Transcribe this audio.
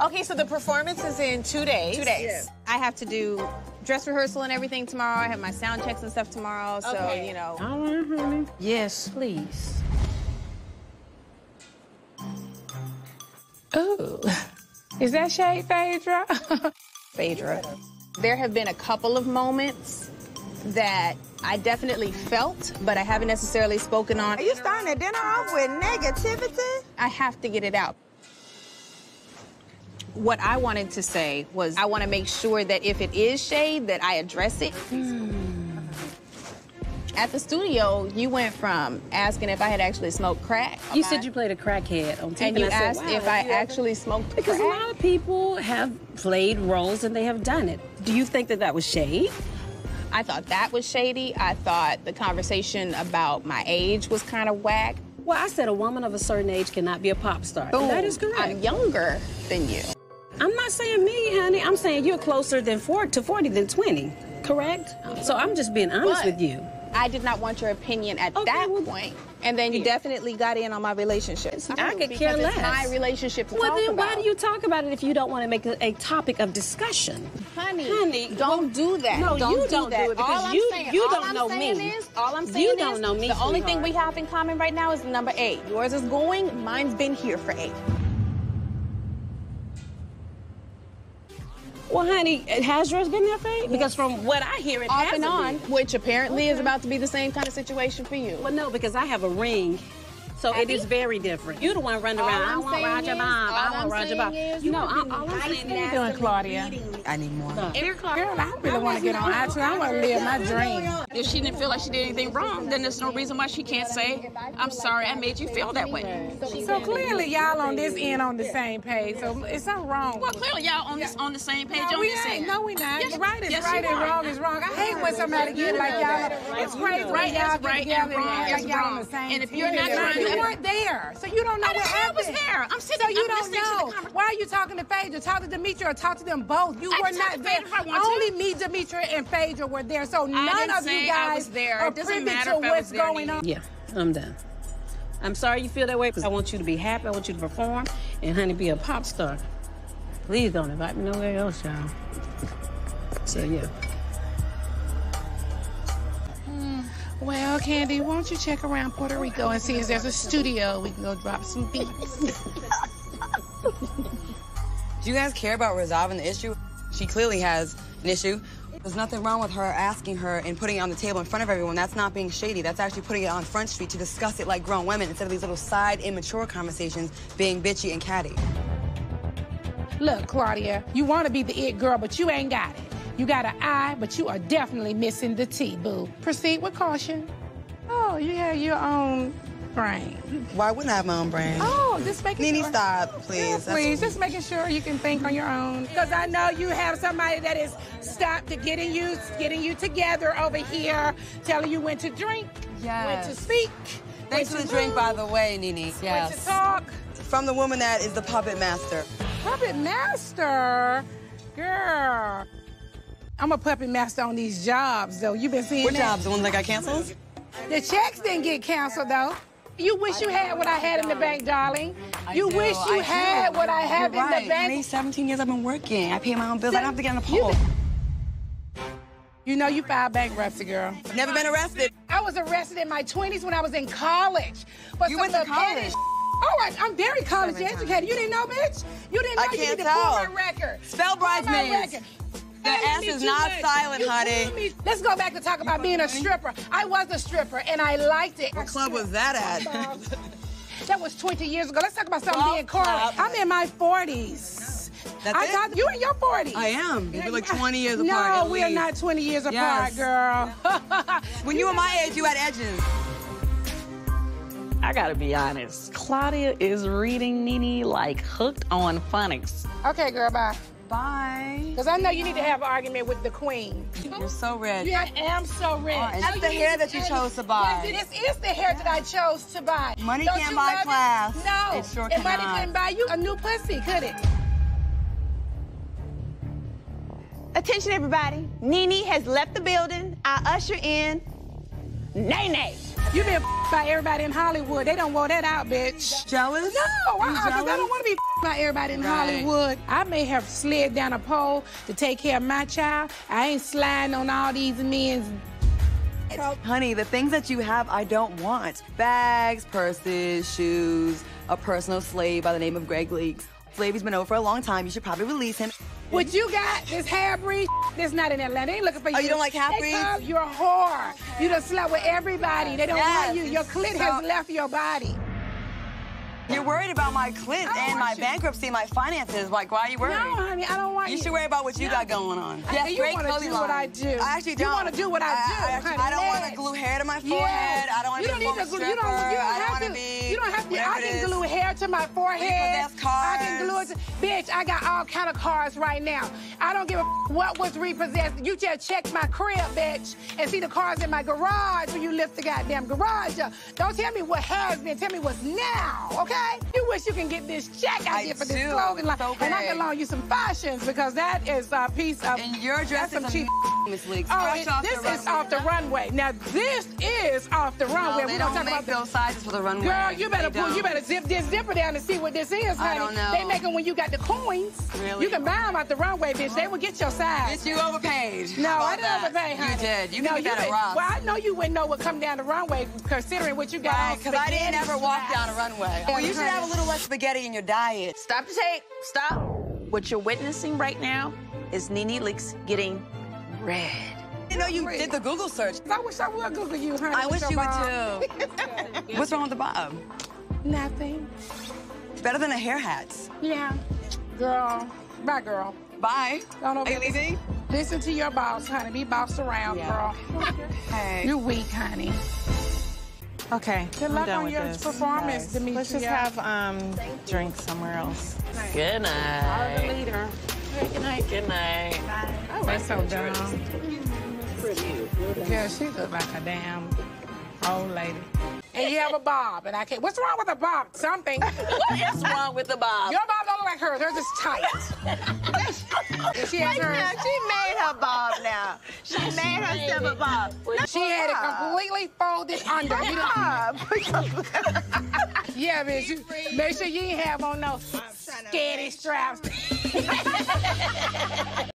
Okay, so the performance is in two days. Two days. I have to do dress rehearsal and everything tomorrow. I have my sound checks and stuff tomorrow. So, Okay. you know. All right, honey. Yes, please. Ooh. Is that shade Phaedra? Phaedra. There have been a couple of moments that I definitely felt, but I haven't necessarily spoken on. Are you starting the dinner off with negativity? I have to get it out. What I wanted to say was I want to make sure that if it is shade, that I address it. Hmm. At the studio, you went from asking if I had actually smoked crack. You said you played a crackhead on TV. and you I said, asked wow, if I you ever- actually smoked Because crack. a lot of people have played roles and they have done it. Do you think that that was shade? I thought that was shady. I thought the conversation about my age was kind of whack. Well, I said a woman of a certain age cannot be a pop star. And that is correct. I'm younger than you. I'm not saying me, honey. I'm saying you're closer than 40 to 40 than 20, correct? So I'm just being honest But with you. I did not want your opinion at Okay, that well- point. And then you definitely got in on my relationship. I could because care less. my relationship Well, then about. why do you talk about it if you don't want to make it a topic of discussion? Honey, Honey, don't do that. No, don't you do don't that. do it because all you- saying, you all don't I'm know me. Is, all I'm You saying don't is, know me, The only thing we have in common right now is number eight. Yours is going, mine's been here for eight. Well, honey, has yours been there for you? Because from what I hear, it Off and on, been. which apparently is about to be the same kind of situation for you. Well, no, because I have a ring. So it is very different. You're the one running around. I I'm want Roger Bob. I want Roger Bob. You know, I- been all I'm saying How you doing, Claudia? I need more. Girl, I really want to get on iTunes. I want to live my dream. If she didn't feel like she did anything wrong, then there's no reason why she can't say, I'm sorry I made you feel that way. So clearly, y'all on this end on the same page. So it's something wrong. Well, clearly y'all on this on the same page No, on we this ain't. end. No, we not. Yes, right is yes, right and are. wrong is wrong. I hate when somebody get like y'all. It's crazy Right when y'all is right together and wrong act is y'all wrong. And if you're not trying to- you weren't there, so you don't know I what didn't I was there. I'm sitting- So you don't listening to the know. Why are you talking to Phaedra? Talk to Demetria or talk to them both. You were not there. I. Only me, Demetria, and Phaedra were there. So none of you guys are privy to if I was what's going on. Yeah, I'm done. I'm sorry you feel that way because I want you to be happy. I want you to perform and, honey, be a pop star. Please don't invite me nowhere else, y'all. So, yeah. Well, Kandi, won't you check around Puerto Rico and see if there's a studio we can go drop some beats? Do you guys care about resolving the issue? She clearly has an issue. There's nothing wrong with her asking her and putting it on the table in front of everyone. That's not being shady. That's actually putting it on Front Street to discuss it like grown women instead of these little side immature conversations being bitchy and catty. Look, Claudia, you want to be the it girl, but you ain't got it. You got an eye, but you are definitely missing the T, boo. Proceed with caution. Oh, you have your own brain. Why wouldn't I have my own brand? Oh, just making Nene, sure. stop, please. Yeah, please, just making sure you can think on your own. Because I know you have somebody that is stopped to getting you, getting you together over here, telling you when to drink, when to speak. Thanks for when the drink, by the way, Nene. When to talk. From the woman that is the puppet master. Puppet master, girl. I'm a puppet master on these jobs, though. You've been seeing What that? jobs? The ones that got canceled? The checks didn't get canceled, though. You wish you had what I had in the bank, darling. You wish you had what I have in the bank. Honey, 17 years I've been working. I pay my own bills. I don't have to get on the pole. You know you filed bankruptcy, girl. Never been arrested. I was arrested in my 20s when I was in college. But You some went to of the college? sh- Oh, I, I'm very college educated. You didn't know, bitch? You didn't know I you can't need to pull my record. Spell Pull my bridesmaids. Record. The Hey, S is not much. silent, You honey. Let's go back to talk about being a stripper. I was a stripper and I liked it. What club was that at? That was 20 years ago. Let's talk about something Golf being current. club. I'm in my 40s. That's I it? got you in your 40s. I am. We're like 20 years no, apart. at we are not 20 years Yes. apart, girl. When you were my age, you had edges. I gotta be honest. Claudia is reading Nene like hooked on phonics. okay, girl, bye. Bye. Because I know you need to have an argument with the queen. You're so red. Yeah, I am so oh, rich. and that's the hair that you chose to buy. Yes, this is the hair that I chose to buy. Money Don't can't buy love it? class. No, It sure and money cannot. couldn't buy you a new pussy, could it? Attention, everybody. Nene has left the building. I usher in Nene. You been by everybody in Hollywood. They don't want that out, bitch. Jealous? No, uh-uh, 'cause I don't want to be by everybody in Right. Hollywood. I may have slid down a pole to take care of my child. I ain't sliding on all these men's. Honey, the things that you have, I don't want. Bags, purses, shoes, a personal slave by the name of Gregg Leakes. Slavy's been over for a long time. You should probably release him. What you got, this hair breed, this not in Atlanta. They ain't looking for oh, you. Oh, you don't like half breeds? You're a whore. You done slept with everybody. They don't Yes. want you. Your clit So- has left your body. You're worried about my clit and my you. bankruptcy, my finances. Like, why are you worried? No, honey, I don't want you. You should worry about what you got going on. I think you wanna clothing do what line. I do. I actually You don't. wanna do what I do, I, actually, honey, I don't want to glue hair to my forehead. Yes. I don't want to don't be a former to glue. stripper. You don't, you don't I don't have want to. to be. You don't have to. I can glue hair to my forehead. I can glue it. To, bitch, I got all kind of cars right now. I don't give a f- what was repossessed. You just check my crib, bitch, and see the cars in my garage when you lift the goddamn garage up. Don't tell me what has been. Tell me what's now, okay? You wish you can get this check I, I did for this do. clothing line, So and I can loan you some fashions because that is a piece of. And your dress that's some is cheap. Miss Leakes. Oh, it- this is off the runway. Now this is off the runway. No, we they gonna don't talk make about the- those sizes for the runway. Girl, you better They pull. You don't. better zip this zipper down and see what this is, honey. I don't know. They make them when you got the coins. Really? You can buy them at the runway, bitch. They will get your size. Bitch, you overpaid. No, I didn't that? overpay, honey. You did. You no, you get that at didn't. Well, I know you wouldn't know what come down the runway, considering what you got on. Because I didn't ever walk down a runway. Well, you should have a little less spaghetti in your diet. Stop the tape. Stop. What you're witnessing right now is Nene Leakes getting read. You know you did the Google search. I wish I would Google you, honey. I wish your you would too. What's wrong with the bob? Nothing. Better than a hair hat. Yeah. Girl. Bye, girl. Bye. Don't Are you over- leaving? Listen to your boss, honey. Be bossed around, girl. Hey. You weak, honey. Okay. Good I'm luck done on with your this. performance, Guys, Demetria. Let's just have um drinks somewhere else. Good night. the night. leader. Good night. Good night. Bye. I'm so dumb. She look like a damn old lady. And you have a bob, and I can't. What's wrong with a bob? Something. What is wrong with the bob? Your bob don't look like hers. They're just tight. and she has hers. she made her bob now. She made herself a bob. She had it completely folded under. You don't- yeah, bitch. You, make sure you ain't have on no scary straps.